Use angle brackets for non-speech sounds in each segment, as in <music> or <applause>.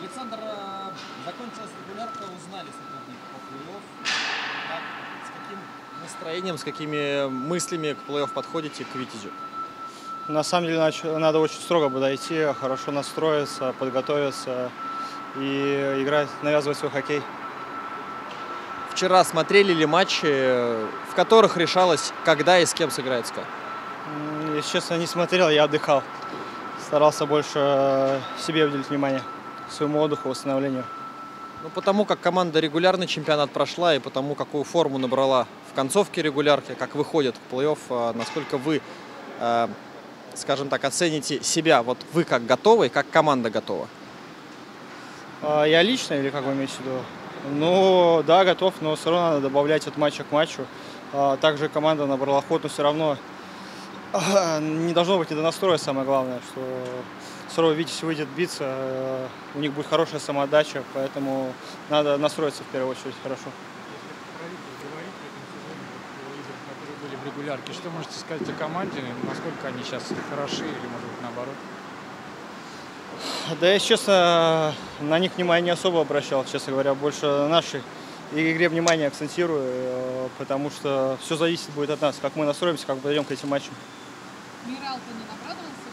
Александр, э, закончилась регулярка, узнали сегодня по плей-офф. С каким настроением, с какими мыслями к плей-офф подходите, к Витязю? На самом деле надо очень строго подойти, хорошо настроиться, подготовиться и играть, навязывать свой хоккей. Вчера смотрели ли матчи, в которых решалось, когда и с кем сыграет СКА? Если честно, не смотрел, я отдыхал. Старался больше э, себе уделить внимание своему отдыху, восстановлению. Ну, потому как команда регулярный чемпионат прошла, и потому какую форму набрала в концовке регулярки, как выходит к плей-офф, а, насколько вы, э, скажем так, оцените себя, вот вы как готовы, и как команда готова? А Я лично или как вы имеете в виду? Ну, да, готов, но все равно надо добавлять от матча к матчу. Также команда набрала ход, но все равно <laughs> не должно быть недонастроя, самое главное, что равно Витязь выйдет биться, э, у них будет хорошая самоотдача, поэтому надо настроиться в первую очередь хорошо. Были в регулярке. Что можете сказать о команде? Насколько они сейчас хороши или, может быть, наоборот? Да, я, честно, на них внимание не особо обращал, честно говоря, больше на нашей игре внимание акцентирую, э, потому что все зависит будет от нас, как мы настроимся, как подойдем к этим матчам. Миралка не обрадовался,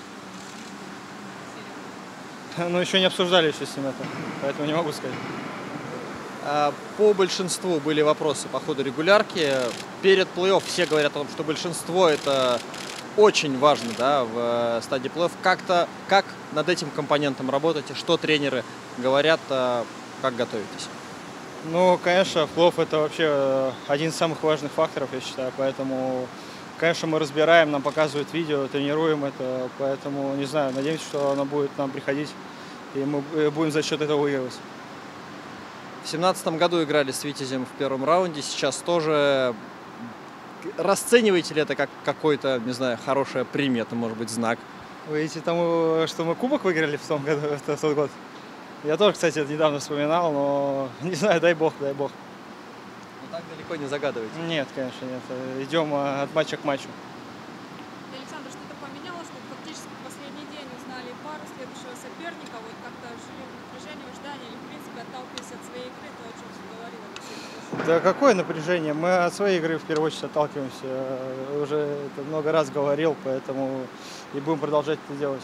что серия Но еще не обсуждали еще с ним это, поэтому не могу сказать. А, По большинству были вопросы по ходу регулярки. Перед плей-офф все говорят о том, что большинство это очень важно да, в э, стадии плей-офф. Как-то, как над этим компонентом работаете? Что тренеры говорят? а, Как готовитесь? Ну, конечно, плов это вообще э, один из самых важных факторов, я считаю, поэтому, конечно, мы разбираем, нам показывают видео, тренируем это, поэтому, не знаю, надеемся, что оно будет нам приходить, и мы э, будем за счет этого выигрывать. В семнадцатом году играли с Витязем в первом раунде. Сейчас тоже расцениваете ли это как какой-то, не знаю, хорошая примета, может быть, знак? Вы видите тому, что мы кубок выиграли в том году, <laughs> в тот год? Я тоже, кстати, это недавно вспоминал, но <laughs> не знаю, дай бог, дай бог. Ну, так далеко не загадывайте. Нет, конечно, нет. Идем э, от матча к матчу. И, Александр, что-то поменялось, что фактически в последний день узнали пару следующего соперника, вот как-то жили в напряжении, в ожидании, или, в принципе, отталкиваясь от своей игры, то, о чем говорил Алексей Петрушев? Да какое напряжение? Мы от своей игры в первую очередь отталкиваемся. Уже это много раз говорил, поэтому и будем продолжать это делать.